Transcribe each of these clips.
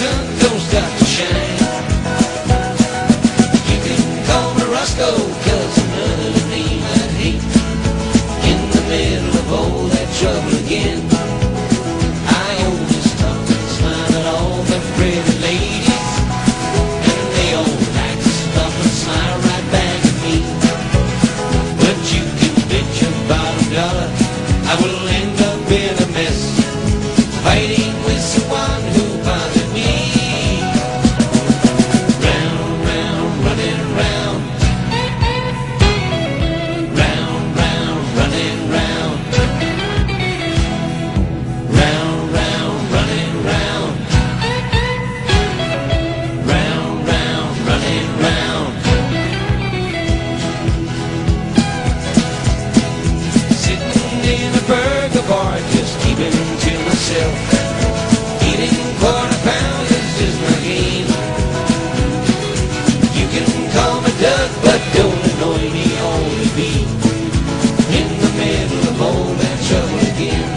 santos gatos. myself. Eating quarter pounders is my game. You can call me Doug, but don't annoy me Only be. In the middle of all that trouble again.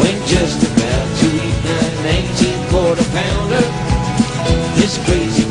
When just about to eat nine, 19 quarter pounder, this crazy.